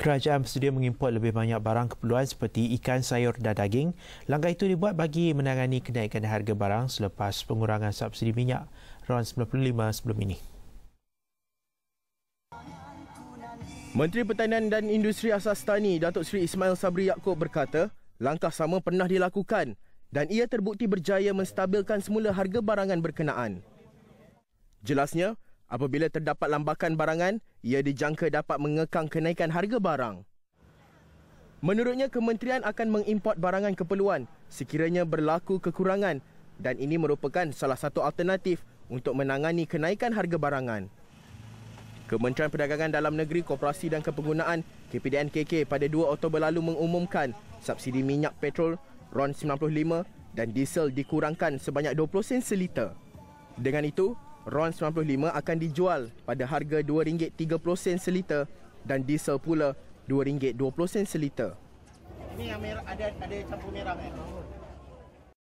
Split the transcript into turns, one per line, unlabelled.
Kerajaan bersedia mengimport lebih banyak barang keperluan seperti ikan, sayur dan daging. Langkah itu dibuat bagi menangani kenaikan harga barang selepas pengurangan subsidi minyak RON 95 sebelum ini.
Menteri Pertanian dan Industri Asas Tani Datuk Seri Ismail Sabri Yaakob berkata, langkah sama pernah dilakukan dan ia terbukti berjaya menstabilkan semula harga barangan berkenaan. Jelasnya, Apabila terdapat lambakan barangan, ia dijangka dapat mengekang kenaikan harga barang. Menurutnya, kementerian akan mengimport barangan keperluan sekiranya berlaku kekurangan dan ini merupakan salah satu alternatif untuk menangani kenaikan harga barangan. Kementerian Perdagangan Dalam Negeri, Koperasi dan Kepenggunaan KPDN-KK pada 2 Oktober lalu mengumumkan subsidi minyak petrol RON 95 dan diesel dikurangkan sebanyak 20 sen seliter. Dengan itu, RON 95 akan dijual pada harga RM2.30 seliter dan diesel pula RM2.20 seliter.
Ini yang merah ada ada campur merah eh.